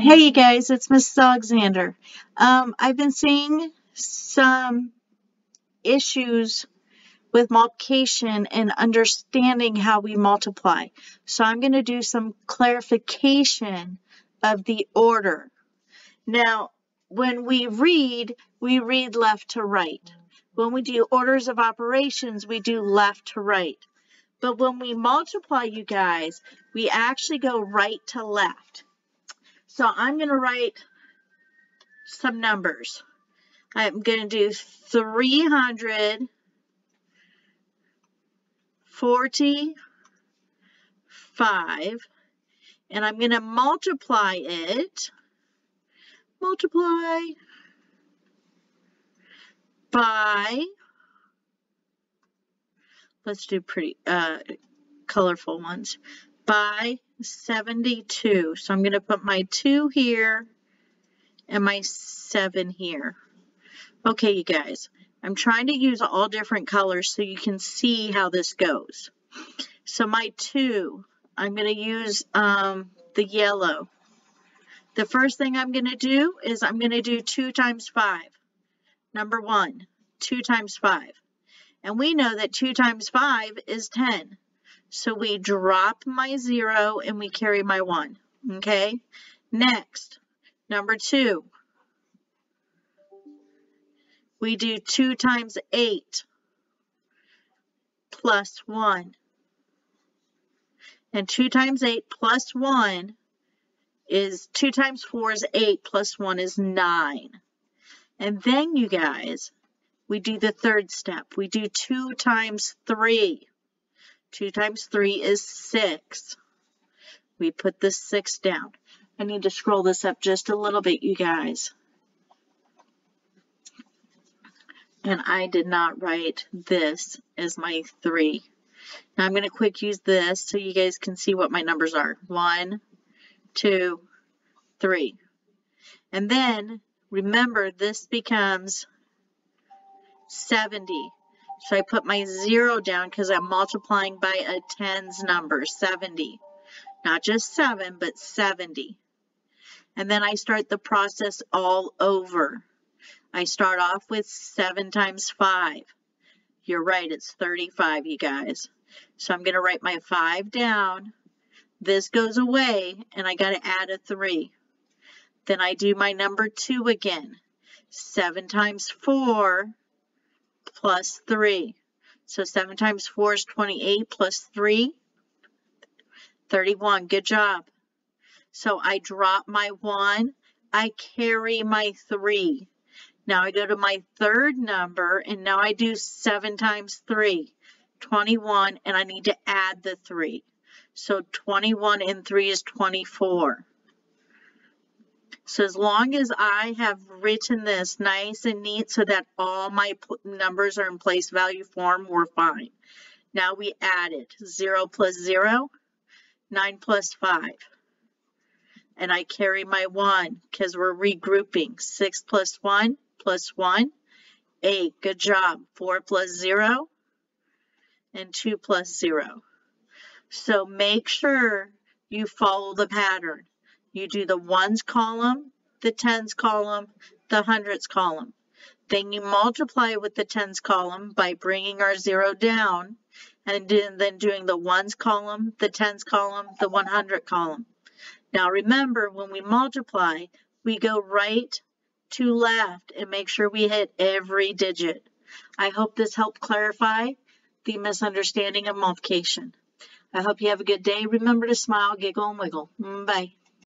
Hey, you guys, it's Mrs. Alexander. Um, I've been seeing some issues with multiplication and understanding how we multiply. So I'm going to do some clarification of the order. Now, when we read, we read left to right. When we do orders of operations, we do left to right. But when we multiply, you guys, we actually go right to left. So I'm going to write some numbers. I'm going to do 345 and I'm going to multiply it. Multiply by, let's do pretty uh, colorful ones, by 72. So I'm going to put my 2 here and my 7 here. Okay, you guys, I'm trying to use all different colors so you can see how this goes. So my 2, I'm going to use um, the yellow. The first thing I'm going to do is I'm going to do 2 times 5. Number 1, 2 times 5. And we know that 2 times 5 is 10. So we drop my 0 and we carry my 1. Okay? Next, number 2. We do 2 times 8 plus 1. And 2 times 8 plus 1 is 2 times 4 is 8 plus 1 is 9. And then, you guys, we do the third step. We do 2 times 3. 2 times 3 is 6. We put the 6 down. I need to scroll this up just a little bit, you guys. And I did not write this as my 3. Now I'm going to quick use this so you guys can see what my numbers are. 1, 2, 3. And then, remember, this becomes 70. So I put my 0 down because I'm multiplying by a tens number, 70. Not just 7, but 70. And then I start the process all over. I start off with 7 times 5. You're right, it's 35, you guys. So I'm going to write my 5 down. This goes away, and I got to add a 3. Then I do my number 2 again. 7 times 4 plus 3. So 7 times 4 is 28 plus 3, 31. Good job. So I drop my 1. I carry my 3. Now I go to my third number, and now I do 7 times 3, 21, and I need to add the 3. So 21 and 3 is 24. So as long as I have written this nice and neat so that all my numbers are in place value form, we're fine. Now we add it. 0 plus 0, 9 plus 5. And I carry my 1 because we're regrouping. 6 plus 1 plus 1, 8. Good job. 4 plus 0 and 2 plus 0. So make sure you follow the pattern. You do the ones column, the tens column, the hundreds column. Then you multiply with the tens column by bringing our zero down and then doing the ones column, the tens column, the 100 column. Now remember, when we multiply, we go right to left and make sure we hit every digit. I hope this helped clarify the misunderstanding of multiplication. I hope you have a good day. Remember to smile, giggle, and wiggle. Bye.